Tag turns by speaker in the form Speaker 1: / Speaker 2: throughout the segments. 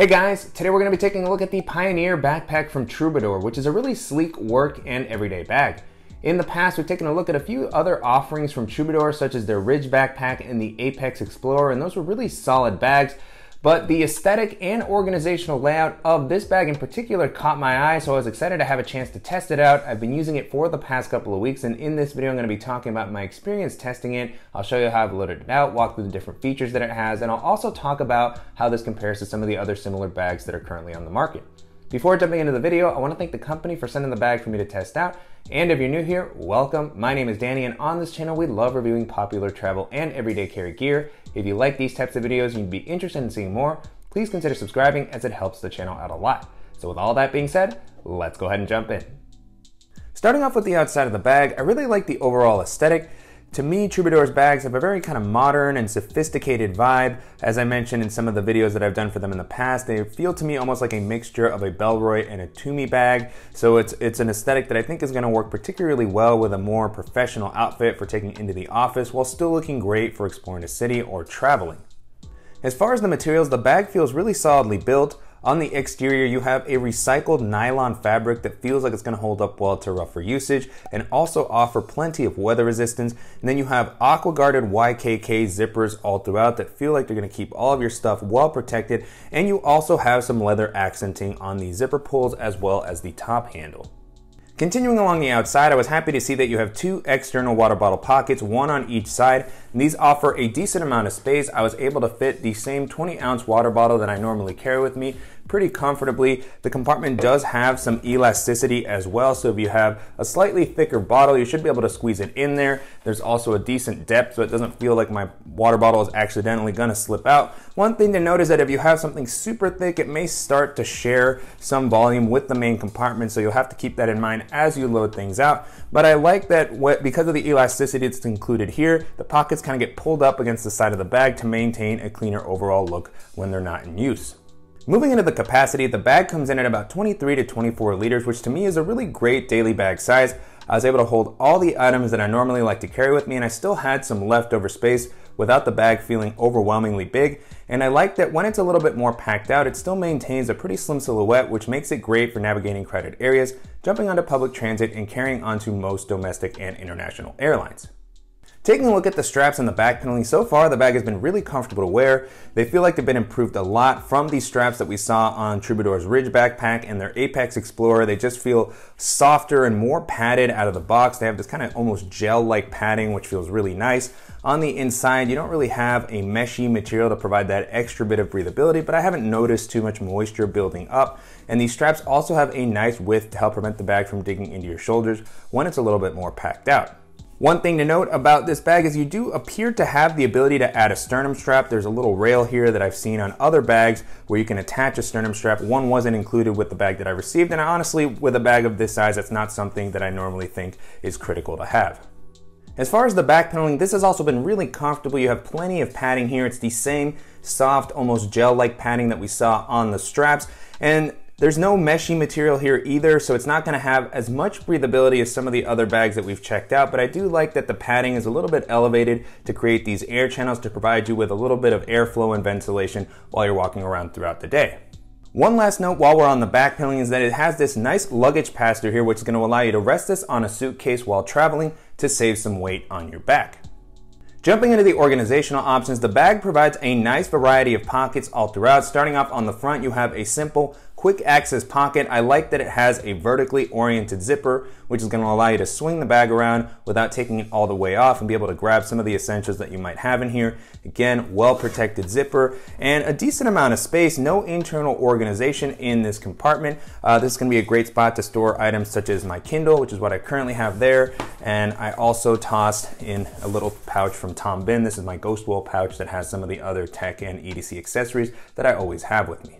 Speaker 1: Hey guys, today we're going to be taking a look at the Pioneer backpack from Troubadour, which is a really sleek work and everyday bag. In the past, we've taken a look at a few other offerings from Troubadour, such as their Ridge backpack and the Apex Explorer, and those were really solid bags. But the aesthetic and organizational layout of this bag in particular caught my eye, so I was excited to have a chance to test it out. I've been using it for the past couple of weeks, and in this video, I'm going to be talking about my experience testing it. I'll show you how I've loaded it out, walk through the different features that it has, and I'll also talk about how this compares to some of the other similar bags that are currently on the market. Before jumping into the video, I want to thank the company for sending the bag for me to test out. And if you're new here, welcome. My name is Danny, and on this channel, we love reviewing popular travel and everyday carry gear. If you like these types of videos and you'd be interested in seeing more, please consider subscribing as it helps the channel out a lot. So with all that being said, let's go ahead and jump in. Starting off with the outside of the bag, I really like the overall aesthetic. To me, Troubadour's bags have a very kind of modern and sophisticated vibe. As I mentioned in some of the videos that I've done for them in the past, they feel to me almost like a mixture of a Bellroy and a Tumi bag. So it's, it's an aesthetic that I think is gonna work particularly well with a more professional outfit for taking into the office while still looking great for exploring a city or traveling. As far as the materials, the bag feels really solidly built. On the exterior, you have a recycled nylon fabric that feels like it's gonna hold up well to rougher usage and also offer plenty of weather resistance. And then you have aqua guarded YKK zippers all throughout that feel like they're gonna keep all of your stuff well protected. And you also have some leather accenting on the zipper pulls as well as the top handle. Continuing along the outside, I was happy to see that you have two external water bottle pockets, one on each side. And these offer a decent amount of space. I was able to fit the same 20 ounce water bottle that I normally carry with me pretty comfortably. The compartment does have some elasticity as well, so if you have a slightly thicker bottle, you should be able to squeeze it in there. There's also a decent depth, so it doesn't feel like my water bottle is accidentally gonna slip out. One thing to note is that if you have something super thick, it may start to share some volume with the main compartment, so you'll have to keep that in mind as you load things out. But I like that what, because of the elasticity that's included here, the pockets kind of get pulled up against the side of the bag to maintain a cleaner overall look when they're not in use. Moving into the capacity, the bag comes in at about 23 to 24 liters, which to me is a really great daily bag size. I was able to hold all the items that I normally like to carry with me, and I still had some leftover space without the bag feeling overwhelmingly big. And I like that when it's a little bit more packed out, it still maintains a pretty slim silhouette, which makes it great for navigating crowded areas, jumping onto public transit, and carrying onto most domestic and international airlines. Taking a look at the straps and the back paneling, so far the bag has been really comfortable to wear. They feel like they've been improved a lot from these straps that we saw on Troubadour's Ridge backpack and their Apex Explorer. They just feel softer and more padded out of the box. They have this kind of almost gel-like padding, which feels really nice. On the inside, you don't really have a meshy material to provide that extra bit of breathability, but I haven't noticed too much moisture building up. And these straps also have a nice width to help prevent the bag from digging into your shoulders when it's a little bit more packed out. One thing to note about this bag is you do appear to have the ability to add a sternum strap. There's a little rail here that I've seen on other bags where you can attach a sternum strap. One wasn't included with the bag that I received, and honestly, with a bag of this size, that's not something that I normally think is critical to have. As far as the back paneling, this has also been really comfortable. You have plenty of padding here. It's the same soft, almost gel-like padding that we saw on the straps. And there's no meshy material here either, so it's not gonna have as much breathability as some of the other bags that we've checked out, but I do like that the padding is a little bit elevated to create these air channels to provide you with a little bit of airflow and ventilation while you're walking around throughout the day. One last note while we're on the back paneling is that it has this nice luggage pass-through here, which is gonna allow you to rest this on a suitcase while traveling to save some weight on your back. Jumping into the organizational options, the bag provides a nice variety of pockets all throughout. Starting off on the front, you have a simple Quick access pocket, I like that it has a vertically oriented zipper, which is gonna allow you to swing the bag around without taking it all the way off and be able to grab some of the essentials that you might have in here. Again, well protected zipper and a decent amount of space, no internal organization in this compartment. Uh, this is gonna be a great spot to store items such as my Kindle, which is what I currently have there. And I also tossed in a little pouch from Tom Bihn. This is my Ghost Whale pouch that has some of the other tech and EDC accessories that I always have with me.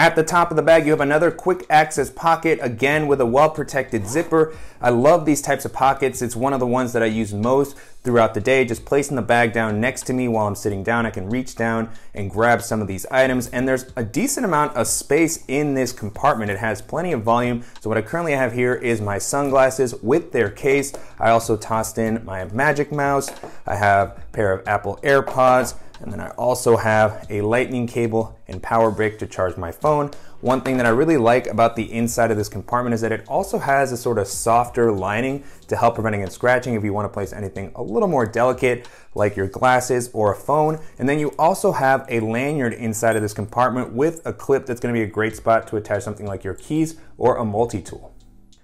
Speaker 1: At the top of the bag, you have another quick access pocket, again with a well-protected zipper. I love these types of pockets. It's one of the ones that I use most throughout the day. Just placing the bag down next to me while I'm sitting down, I can reach down and grab some of these items. And there's a decent amount of space in this compartment. It has plenty of volume. So what I currently have here is my sunglasses with their case. I also tossed in my Magic Mouse. I have a pair of Apple AirPods, And then I also have a lightning cable and power brick to charge my phone. One thing that I really like about the inside of this compartment is that it also has a sort of softer lining to help prevent against scratching if you want to place anything a little more delicate like your glasses or a phone. And then you also have a lanyard inside of this compartment with a clip that's going to be a great spot to attach something like your keys or a multi-tool.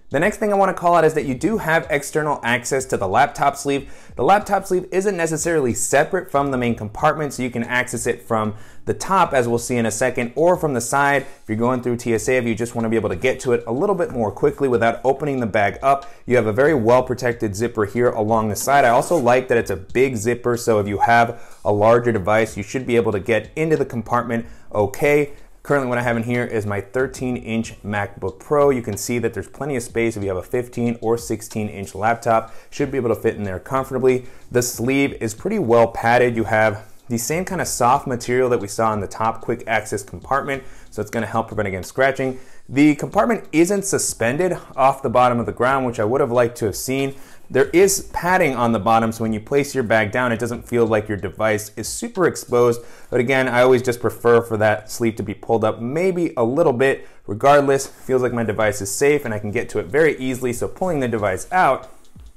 Speaker 1: The next thing I want to call out is that you do have external access to the laptop sleeve. The laptop sleeve isn't necessarily separate from the main compartment, so you can access it from the top, as we'll see in a second, or from the side. If you're going through TSA, if you just want to be able to get to it a little bit more quickly without opening the bag up, you have a very well protected zipper here along the side. I also like that it's a big zipper, so if you have a larger device, you should be able to get into the compartment okay. Currently what I have in here is my 13 inch MacBook Pro. You can see that there's plenty of space if you have a 15 or 16 inch laptop. Should be able to fit in there comfortably. The sleeve is pretty well padded. You have the same kind of soft material that we saw in the top quick access compartment, so it's gonna help prevent against scratching. The compartment isn't suspended off the bottom of the ground, which I would have liked to have seen. There is padding on the bottom, so when you place your bag down, it doesn't feel like your device is super exposed. But again, I always just prefer for that sleeve to be pulled up maybe a little bit. Regardless, feels like my device is safe and I can get to it very easily, so pulling the device out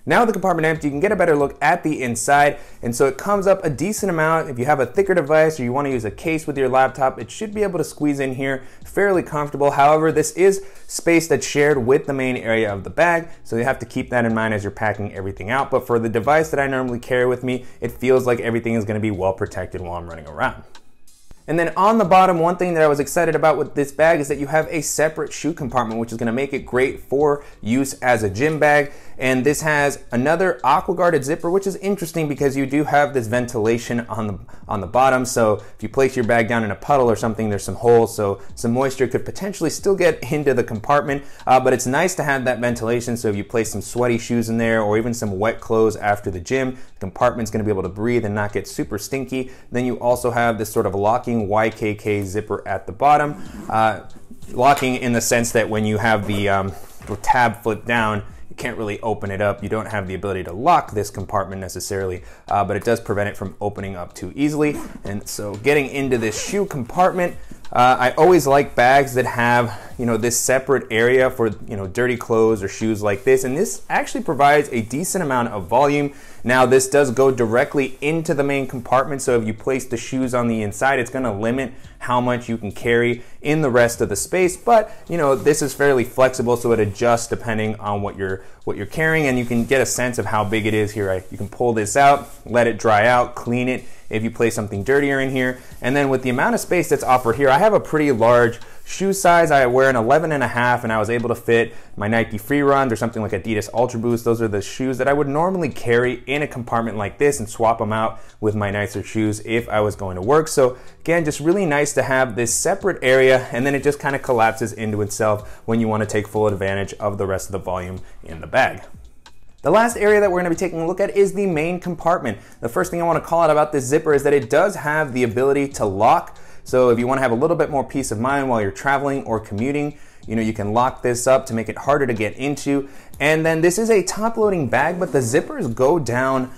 Speaker 1: now with the compartment empty, you can get a better look at the inside, and so it comes up a decent amount. If you have a thicker device or you want to use a case with your laptop, it should be able to squeeze in here fairly comfortable. However, this is space that's shared with the main area of the bag, so you have to keep that in mind as you're packing everything out. But for the device that I normally carry with me, it feels like everything is going to be well protected while I'm running around. And then on the bottom, one thing that I was excited about with this bag is that you have a separate shoe compartment, which is gonna make it great for use as a gym bag. And this has another aqua guarded zipper, which is interesting because you do have this ventilation on the, on the bottom. So if you place your bag down in a puddle or something, there's some holes. So some moisture could potentially still get into the compartment, uh, but it's nice to have that ventilation. So if you place some sweaty shoes in there or even some wet clothes after the gym, the compartment's gonna be able to breathe and not get super stinky. Then you also have this sort of locking YKK zipper at the bottom. Uh, locking in the sense that when you have the, um, tab flipped down, can't really open it up. You don't have the ability to lock this compartment necessarily, uh, but it does prevent it from opening up too easily. And so getting into this shoe compartment, uh, I always like bags that have, you know, this separate area for, you know, dirty clothes or shoes like this. And this actually provides a decent amount of volume. Now this does go directly into the main compartment. So if you place the shoes on the inside, it's gonna limit how much you can carry in the rest of the space. But, you know, this is fairly flexible. So it adjusts depending on what you're, what you're carrying. And you can get a sense of how big it is here. Right? You can pull this out, let it dry out, clean it if you place something dirtier in here. And then with the amount of space that's offered here, I have a pretty large Shoe size, I wear an 11 and a half and I was able to fit my Nike Free Runs or something like Adidas Ultra Boost. Those are the shoes that I would normally carry in a compartment like this and swap them out with my nicer shoes if I was going to work. So again, just really nice to have this separate area and then it just kind of collapses into itself when you want to take full advantage of the rest of the volume in the bag. The last area that we're going to be taking a look at is the main compartment. The first thing I want to call out about this zipper is that it does have the ability to lock so if you want to have a little bit more peace of mind while you're traveling or commuting, you know, you can lock this up to make it harder to get into. And then this is a top loading bag, but the zippers go down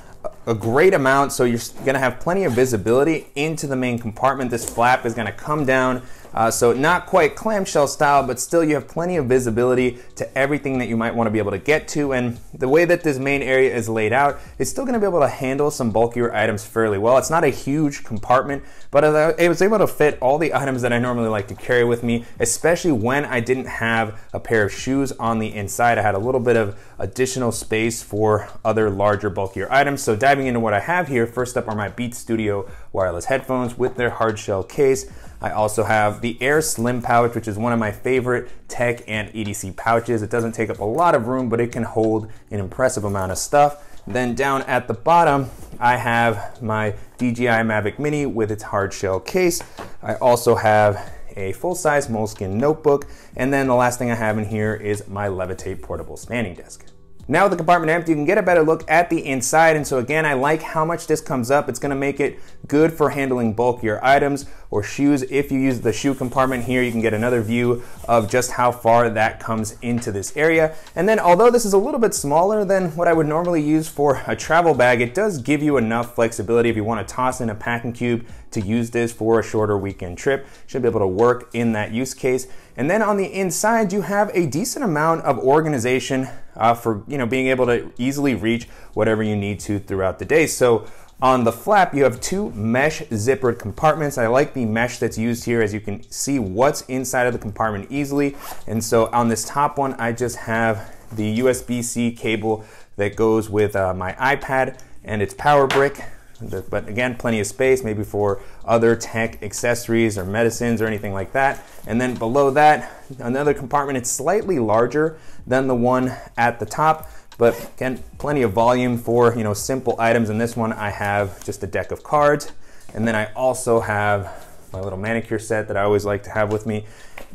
Speaker 1: a great amount. So you're gonna have plenty of visibility into the main compartment. This flap is gonna come down uh, so not quite clamshell style, but still you have plenty of visibility to everything that you might want to be able to get to. And the way that this main area is laid out, it's still going to be able to handle some bulkier items fairly well. It's not a huge compartment, but I was able to fit all the items that I normally like to carry with me, especially when I didn't have a pair of shoes on the inside. I had a little bit of additional space for other larger, bulkier items. So diving into what I have here, first up are my Beats Studio wireless headphones with their hard shell case. I also have the Aer Slim pouch, which is one of my favorite tech and EDC pouches. It doesn't take up a lot of room, but it can hold an impressive amount of stuff. Then down at the bottom, I have my DJI Mavic Mini with its hard shell case. I also have a full-size moleskin notebook. And then the last thing I have in here is my Levit8 portable standing desk. Now with the compartment empty, you can get a better look at the inside. And so again, I like how much this comes up. It's gonna make it good for handling bulkier items or shoes. If you use the shoe compartment here, you can get another view of just how far that comes into this area. And then although this is a little bit smaller than what I would normally use for a travel bag, it does give you enough flexibility if you wanna toss in a packing cube to use this for a shorter weekend trip. Should be able to work in that use case. And then on the inside, you have a decent amount of organization uh, for you know being able to easily reach whatever you need to throughout the day. So on the flap, you have two mesh zippered compartments. I like the mesh that's used here as you can see what's inside of the compartment easily. And so on this top one, I just have the USB-C cable that goes with uh, my iPad and its power brick. But again, plenty of space, maybe for other tech accessories or medicines or anything like that. And then below that, another compartment. It's slightly larger than the one at the top, but again, plenty of volume for you know simple items. In this one, I have just a deck of cards, and then I also have my little manicure set that I always like to have with me.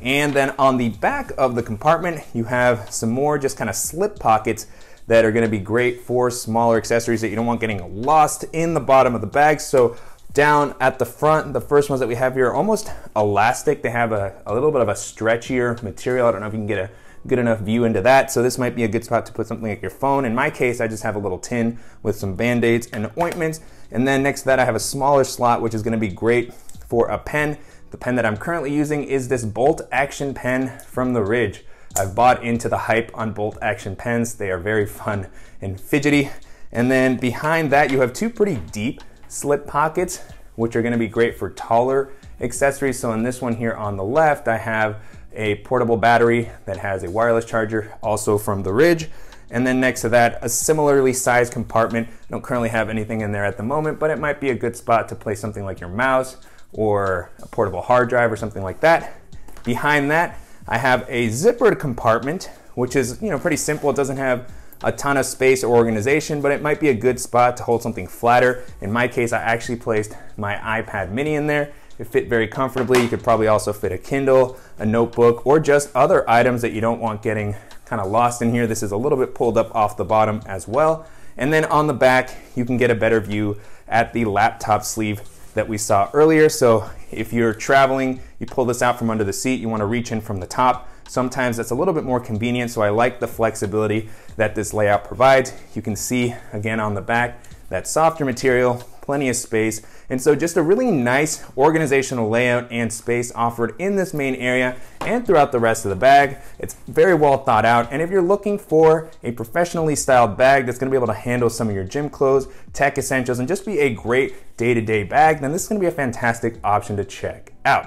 Speaker 1: And then on the back of the compartment, you have some more just kind of slip pockets that are gonna be great for smaller accessories that you don't want getting lost in the bottom of the bag. So down at the front, the first ones that we have here are almost elastic. They have a, a little bit of a stretchier material. I don't know if you can get a good enough view into that. So this might be a good spot to put something like your phone. In my case, I just have a little tin with some band-aids and ointments. And then next to that, I have a smaller slot, which is gonna be great for a pen. The pen that I'm currently using is this Bolt Action pen from the Ridge. I've bought into the hype on bolt action pens. They are very fun and fidgety. And then behind that, you have two pretty deep slip pockets, which are gonna be great for taller accessories. So in this one here on the left, I have a portable battery that has a wireless charger, also from the Ridge. And then next to that, a similarly sized compartment. I don't currently have anything in there at the moment, but it might be a good spot to place something like your mouse or a portable hard drive or something like that. Behind that, I have a zippered compartment, which is you know pretty simple. It doesn't have a ton of space or organization, but it might be a good spot to hold something flatter. In my case, I actually placed my iPad mini in there. It fit very comfortably. You could probably also fit a Kindle, a notebook, or just other items that you don't want getting kind of lost in here. This is a little bit pulled up off the bottom as well. And then on the back, you can get a better view at the laptop sleeve that we saw earlier. So if you're traveling, you pull this out from under the seat, you wanna reach in from the top. Sometimes that's a little bit more convenient, so I like the flexibility that this layout provides. You can see again on the back, that softer material, plenty of space. And so just a really nice organizational layout and space offered in this main area and throughout the rest of the bag. It's very well thought out. And if you're looking for a professionally styled bag that's gonna be able to handle some of your gym clothes, tech essentials, and just be a great day-to-day -day bag, then this is gonna be a fantastic option to check out.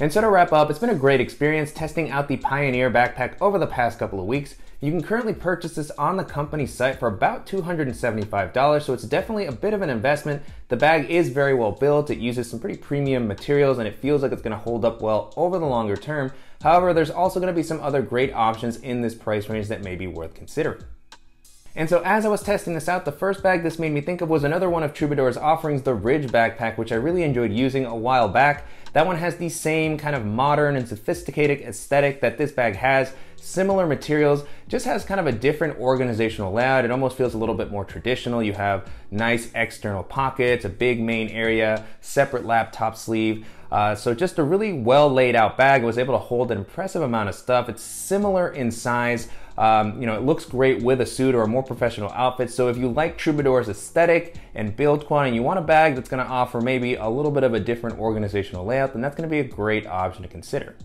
Speaker 1: And so to wrap up, it's been a great experience testing out the Pioneer backpack over the past couple of weeks. You can currently purchase this on the company site for about $275, so it's definitely a bit of an investment. The bag is very well built, it uses some pretty premium materials, and it feels like it's gonna hold up well over the longer term. However, there's also gonna be some other great options in this price range that may be worth considering. And so as I was testing this out, the first bag this made me think of was another one of Troubadour's offerings, the Ridge backpack, which I really enjoyed using a while back. That one has the same kind of modern and sophisticated aesthetic that this bag has, similar materials, just has kind of a different organizational layout. It almost feels a little bit more traditional. You have nice external pockets, a big main area, separate laptop sleeve. Uh, so just a really well laid out bag. It was able to hold an impressive amount of stuff. It's similar in size. Um, you know, it looks great with a suit or a more professional outfit. So if you like Troubadour's aesthetic and build quality, and you want a bag that's gonna offer maybe a little bit of a different organizational layout, then that's gonna be a great option to consider.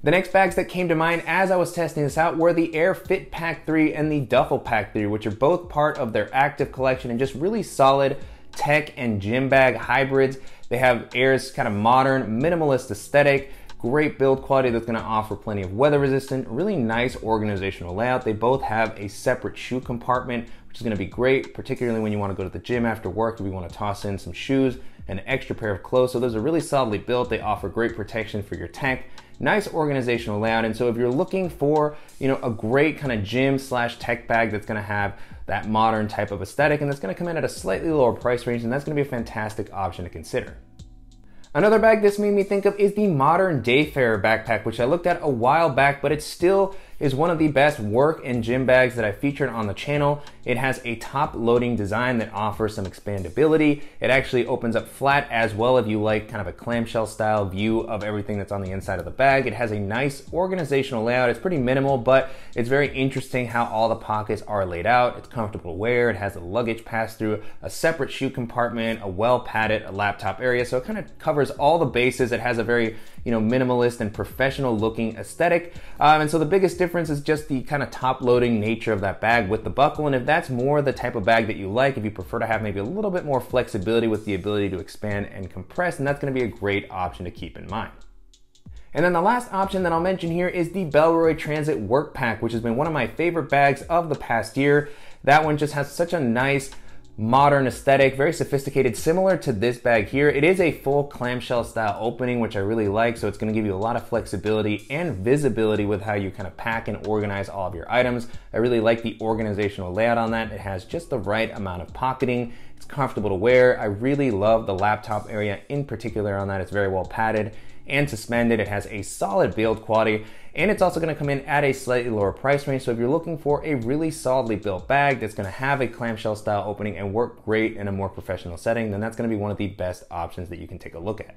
Speaker 1: The next bags that came to mind as I was testing this out were the Aer Fit Pack 3 and the Duffel Pack 3, which are both part of their active collection and just really solid tech and gym bag hybrids. They have Aer's kind of modern, minimalist aesthetic, great build quality that's gonna offer plenty of weather resistant, really nice organizational layout. They both have a separate shoe compartment, which is gonna be great, particularly when you wanna go to the gym after work, if you wanna toss in some shoes, an extra pair of clothes. So those are really solidly built. They offer great protection for your tech nice organizational layout. And so if you're looking for, you know, a great kind of gym slash tech bag that's gonna have that modern type of aesthetic and that's gonna come in at a slightly lower price range, then that's gonna be a fantastic option to consider. Another bag this made me think of is the Modern Dayfarer backpack, which I looked at a while back, but it's still is one of the best work and gym bags that I featured on the channel. It has a top loading design that offers some expandability. It actually opens up flat as well if you like kind of a clamshell style view of everything that's on the inside of the bag. It has a nice organizational layout. It's pretty minimal, but it's very interesting how all the pockets are laid out. It's comfortable to wear. It has a luggage pass through, a separate shoe compartment, a well padded laptop area. So it kind of covers all the bases. It has a very, you know, minimalist and professional looking aesthetic. Um, and so the biggest difference is just the kind of top loading nature of that bag with the buckle. And if that's more the type of bag that you like, if you prefer to have maybe a little bit more flexibility with the ability to expand and compress, then that's gonna be a great option to keep in mind. And then the last option that I'll mention here is the Bellroy Transit Work Pack, which has been one of my favorite bags of the past year. That one just has such a nice modern aesthetic, very sophisticated, similar to this bag here. It is a full clamshell style opening, which I really like. So it's gonna give you a lot of flexibility and visibility with how you kind of pack and organize all of your items. I really like the organizational layout on that. It has just the right amount of pocketing. It's comfortable to wear. I really love the laptop area in particular on that. It's very well padded and suspended. It has a solid build quality and it's also gonna come in at a slightly lower price range. So if you're looking for a really solidly built bag that's gonna have a clamshell style opening and work great in a more professional setting, then that's gonna be one of the best options that you can take a look at.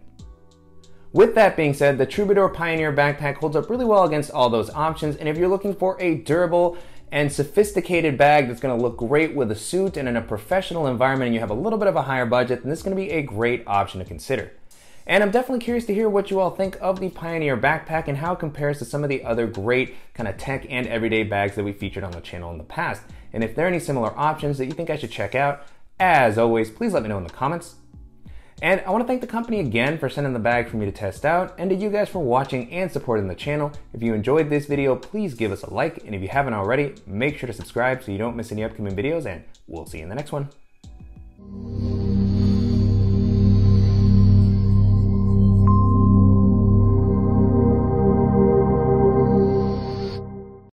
Speaker 1: With that being said, the Troubadour Pioneer backpack holds up really well against all those options. And if you're looking for a durable and sophisticated bag that's gonna look great with a suit and in a professional environment and you have a little bit of a higher budget, then this is gonna be a great option to consider. And I'm definitely curious to hear what you all think of the Pioneer backpack and how it compares to some of the other great kind of tech and everyday bags that we featured on the channel in the past. And if there are any similar options that you think I should check out, as always, please let me know in the comments. And I want to thank the company again for sending the bag for me to test out, and to you guys for watching and supporting the channel. If you enjoyed this video, please give us a like, and if you haven't already, make sure to subscribe so you don't miss any upcoming videos, and we'll see you in the next one.